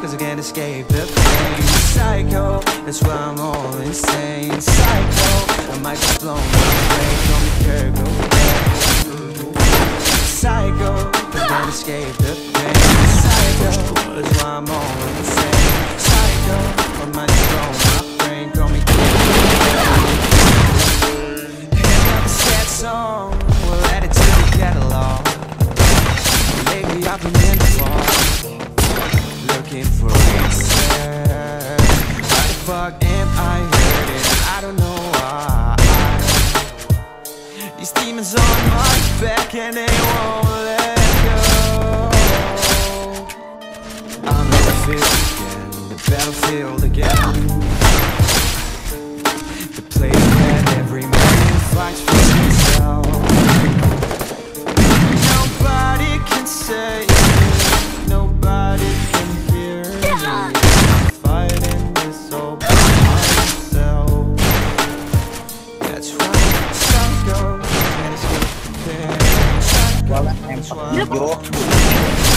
Cause I can't escape the pain Psycho, that's why I'm all insane. Psycho, I might just blow my brain Call me Kurt Psycho, I can't escape the pain Psycho, that's why I'm all insane. Psycho, I might just blow looking for answers. Why the fuck am I hurting? I don't know why. These demons on my back and they won't let go. I'm in the field again, the battlefield again. soalnya lempar hijau